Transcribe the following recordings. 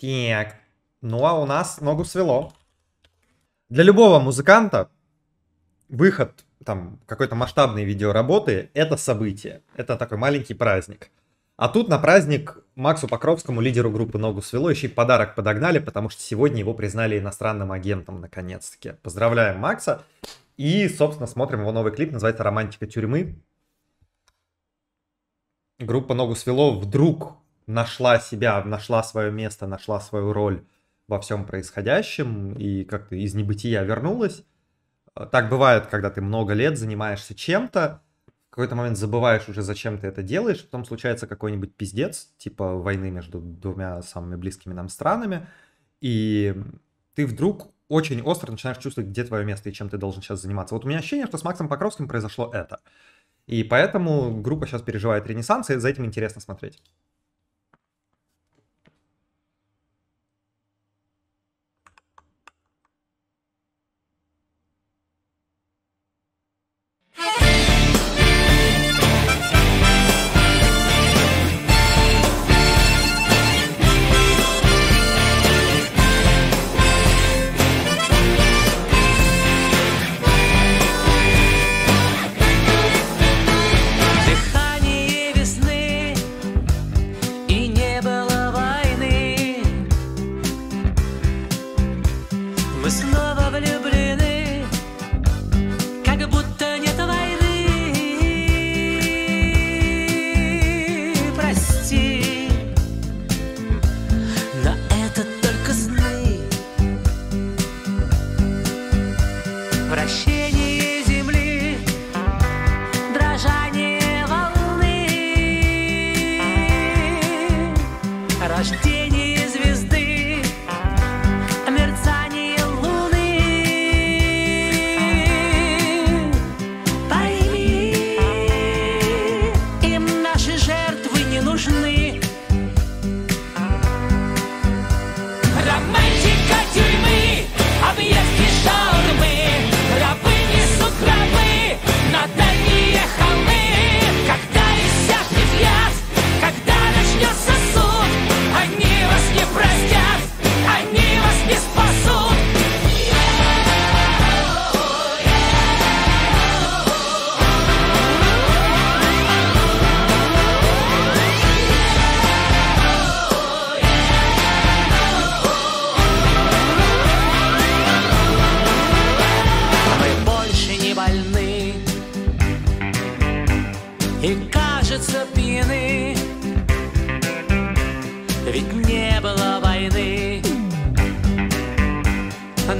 Так, ну а у нас ногу свело. Для любого музыканта выход там какой-то масштабной видеоработы — это событие. Это такой маленький праздник. А тут на праздник Максу Покровскому, лидеру группы «Ногу свело», еще и подарок подогнали, потому что сегодня его признали иностранным агентом, наконец-таки. Поздравляем Макса. И, собственно, смотрим его новый клип, называется «Романтика тюрьмы». Группа «Ногу свело» вдруг нашла себя, нашла свое место, нашла свою роль во всем происходящем и как-то из небытия вернулась. Так бывает, когда ты много лет занимаешься чем-то, в какой-то момент забываешь уже, зачем ты это делаешь, потом случается какой-нибудь пиздец, типа войны между двумя самыми близкими нам странами, и ты вдруг очень остро начинаешь чувствовать, где твое место и чем ты должен сейчас заниматься. Вот у меня ощущение, что с Максом Покровским произошло это. И поэтому группа сейчас переживает ренессанс, и за этим интересно смотреть.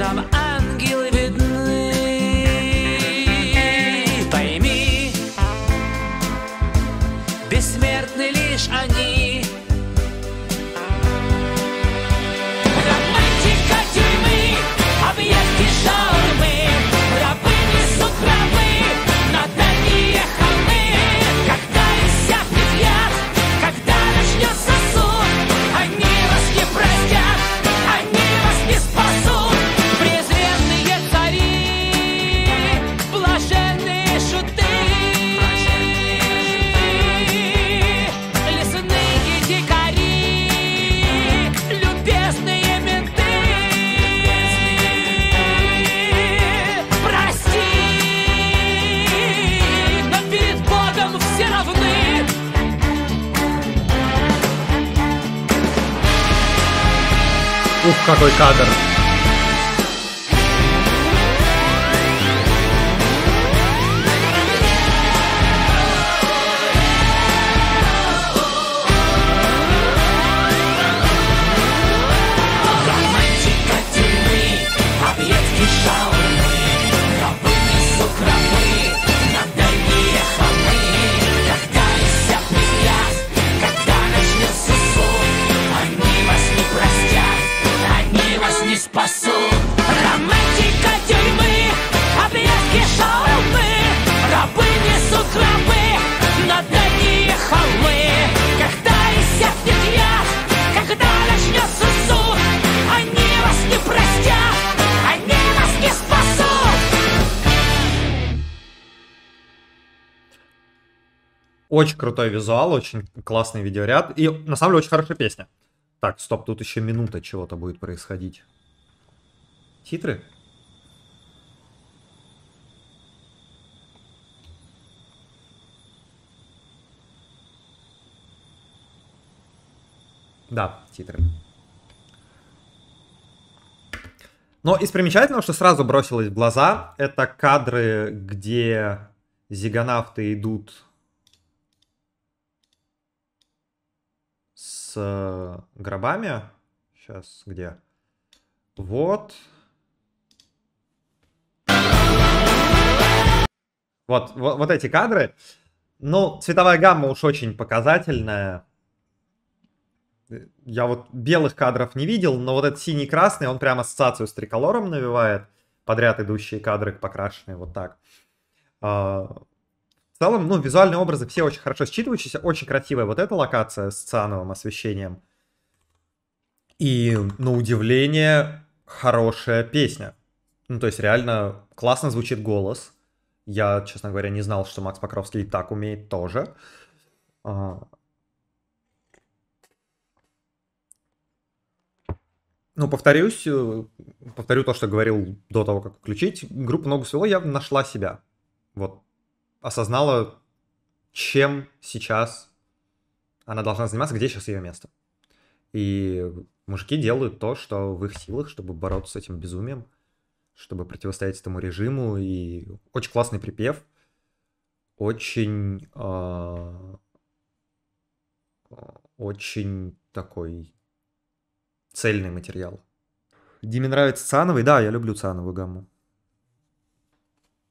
I'm какой кадр. Очень крутой визуал, очень классный видеоряд. И на самом деле очень хорошая песня. Так, стоп, тут еще минута чего-то будет происходить. Титры? Да, титры. Но из примечательного, что сразу бросилось в глаза, это кадры, где зиганавты идут с гробами. Сейчас, где? Вот. Вот, вот, вот эти кадры. Ну, цветовая гамма уж очень показательная. Я вот белых кадров не видел, но вот этот синий-красный, он прям ассоциацию с триколором навевает. Подряд идущие кадры покрашенные вот так. В целом, ну, визуальные образы все очень хорошо считывающиеся. Очень красивая вот эта локация с циановым освещением. И, на удивление, хорошая песня. Ну, то есть, реально классно звучит голос. Я, честно говоря, не знал, что Макс Покровский и так умеет тоже. А, Ну, повторюсь, э, повторю то, что говорил до того, как включить. Группа «Ногу свело» я нашла себя. Вот. Осознала, чем сейчас она должна заниматься, где сейчас ее место. И мужики делают то, что в их силах, чтобы бороться с этим безумием, чтобы противостоять этому режиму. И очень классный припев. Очень... Э, очень такой цельный материал. Диме нравится циановый? Да, я люблю циановую гамму.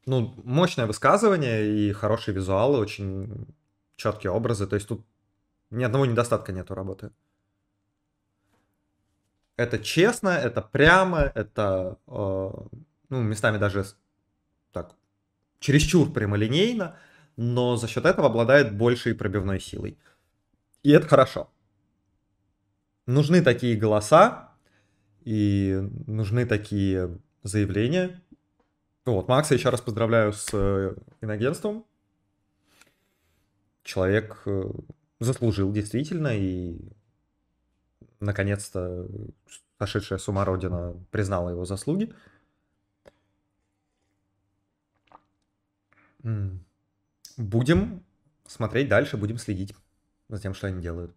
Ну, мощное высказывание и хорошие визуалы, очень четкие образы. То есть тут ни одного недостатка нету работы. Это честно, это прямо, это э, ну, местами даже так чересчур прямолинейно, но за счет этого обладает большей пробивной силой. И это хорошо нужны такие голоса и нужны такие заявления. Вот, Макса еще раз поздравляю с э, иногенством. Человек э, заслужил действительно, и наконец-то сошедшая с ума Родина признала его заслуги. Будем смотреть дальше, будем следить за тем, что они делают.